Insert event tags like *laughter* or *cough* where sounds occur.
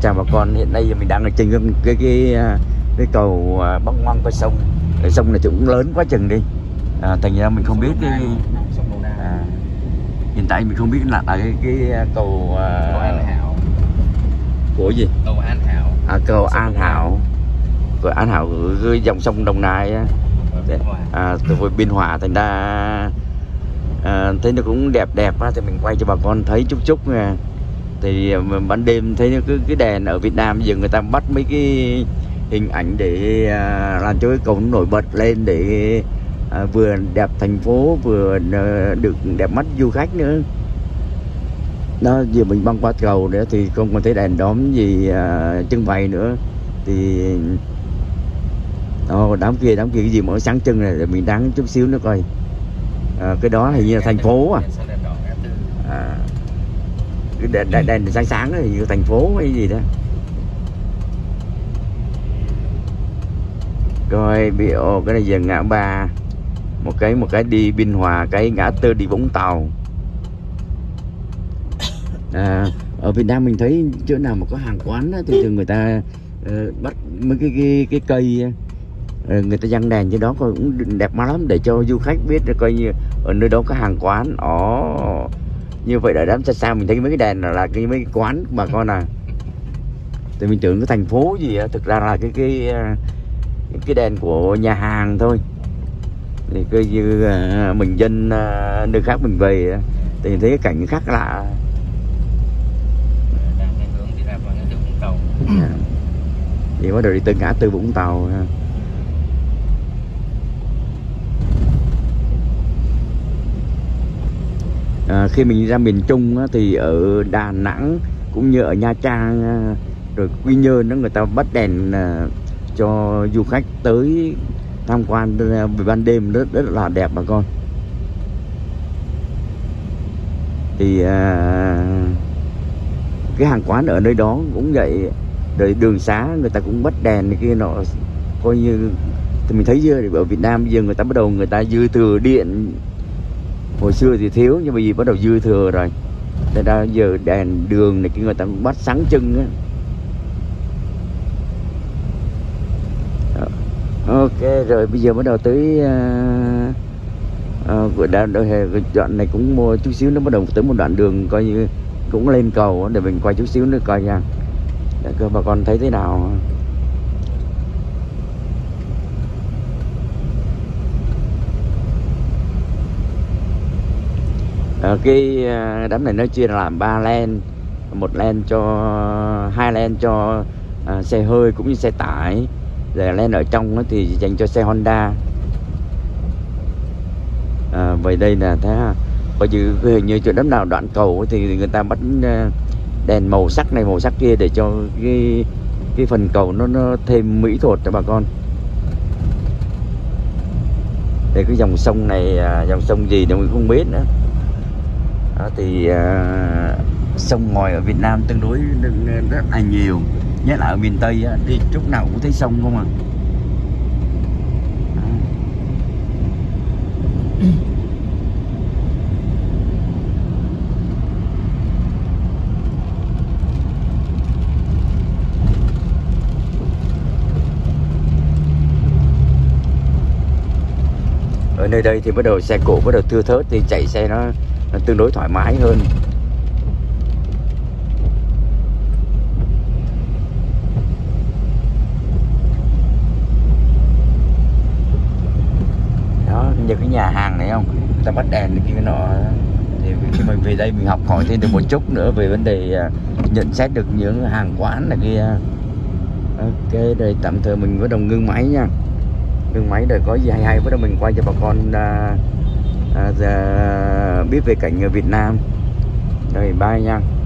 chào bà con. Hiện nay mình đang ở trên cái cái cái, à, cái cầu à, bắc ngoăng qua sông. Cái sông này cũng lớn quá chừng đi. À, thành ra mình không biết cái à, hiện tại mình không biết là là cái cái à, cầu à, cầu An Hảo. Của gì? Cầu An Hảo. À, cầu An. Hảo. Cầu An Hảo ở cái dòng sông Đồng Nai à, từ biên hòa thành ra à, thấy nó cũng đẹp đẹp thì mình quay cho bà con thấy chút chút nha thì à, ban đêm thấy cái cái đèn ở Việt Nam giờ người ta bắt mấy cái hình ảnh để à, làm cho cái cầu nó nổi bật lên để à, vừa đẹp thành phố vừa à, được đẹp mắt du khách nữa. Đó giờ mình băng qua cầu nữa thì không còn thấy đèn đóm gì à, trưng bày nữa. Thì Ồ, đám kia đám kia cái gì mà sáng trưng này để mình đáng chút xíu nữa coi. À, cái đó hình như là thành phố à, à đèn, đèn, đèn sáng sáng đó hình như thành phố hay gì đó. Rồi biểu cái này giờ ngã ba. Một cái một cái đi biên hòa cái ngã tư đi vũng tàu. *coughs* À, ở việt nam mình thấy chỗ nào mà có hàng quán á, thì thường người ta ờ, bắt mấy cái cái, cái cây ờ, người ta dăng đèn trên đó coi cũng đẹp mắt lắm để cho du khách biết coi như ở nơi đó có hàng quán. Ồ như vậy ở đám xa xa mình thấy mấy cái đèn là, là cái mấy cái quán bà con à thì mình tưởng cái thành phố gì á thực ra là cái cái ờ, cái đèn của nhà hàng thôi thì coi như ờ, mình dân ờ, nơi khác mình về thì thấy cái cảnh khác lạ đang hướng đi ra vào ngã tư Vũng Tàu Dạ. bắt đầu đi tới ngã tư Vũng Tàu ha. À, khi mình ra miền Trung á, thì ở Đà Nẵng cũng như ở Nha Trang à, rồi Quy Nhơn đó người ta bắt đèn à, cho du khách tới tham quan à, về ban đêm. Rất rất là đẹp bà con. Thì à, cái hàng quán ở nơi đó cũng vậy. Rồi đường xá người ta cũng bắt đèn này kia nọ. Coi như thì mình thấy chưa? Ở Việt Nam bây giờ người ta bắt đầu người ta dư thừa điện hồi xưa thì thiếu nhưng bây giờ bắt đầu dư thừa rồi. Thế ra giờ đèn đường này kia người ta cũng bắt sáng chân á. Ok rồi bây giờ bắt đầu tới uh, uh, của đoạn, đoạn này cũng mua chút xíu nó bắt đầu tới một đoạn đường coi như cũng lên cầu để mình quay chút xíu nữa coi nha. Để bà con thấy thế nào. Cái à, đám này nó chia làm ba len. Một len cho hai len cho à, xe hơi cũng như xe tải. Rồi len ở trong thì dành cho xe Honda. À, vậy đây là thế bởi vì hình như chỗ đám nào đoạn cầu thì người ta bắt à, đèn màu sắc này màu sắc kia để cho cái cái phần cầu nó nó thêm mỹ thuật cho bà con. Để cái dòng sông này à, dòng sông gì thì mình không biết nữa đó, thì à, sông ngòi ở Việt Nam tương đối rất là nhiều nhất là ở miền Tây á, đi chút nào cũng thấy sông không à. Ở nơi đây thì bắt đầu xe cộ bắt đầu thưa thớt thì chạy xe nó, nó tương đối thoải mái hơn. Đó như cái nhà hàng này không? Người ta bắt đèn này kia cái nọ. Thì khi mình về đây mình học hỏi thêm được một chút nữa về vấn đề à, nhận xét được những hàng quán này kia. Ok đây tạm thời mình bắt đầu ngưng máy nha. Ngưng máy rồi có gì hay hay bắt đầu mình quay cho bà con uh, à, giờ biết về cảnh ở Việt Nam. Rồi bye nha.